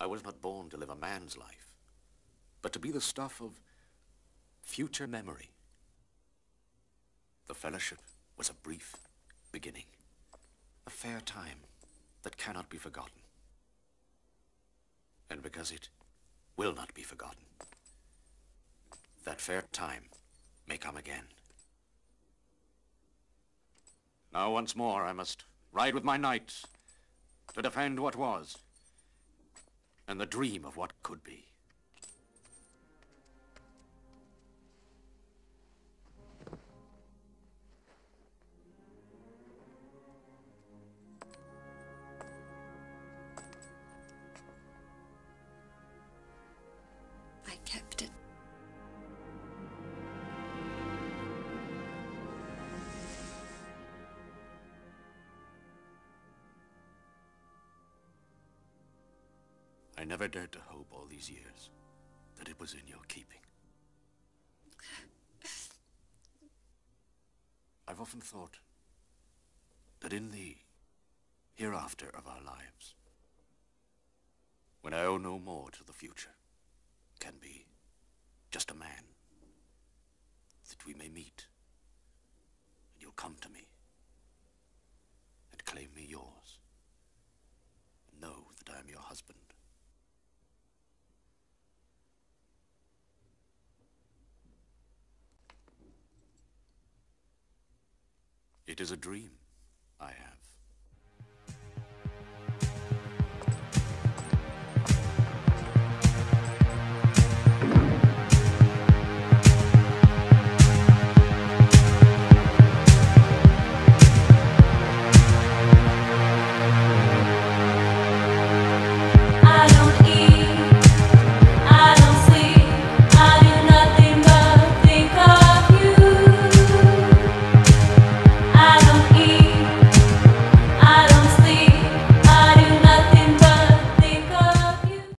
I was not born to live a man's life, but to be the stuff of future memory. The fellowship was a brief beginning, a fair time that cannot be forgotten. And because it will not be forgotten, that fair time may come again. Now once more I must ride with my knights to defend what was and the dream of what could be. I never dared to hope all these years that it was in your keeping. I've often thought that in the hereafter of our lives, when I owe no more to the future, can be just a man, that we may meet, and you'll come to me, and claim me yours, and know that I am your husband. It is a dream I have.